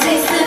这一次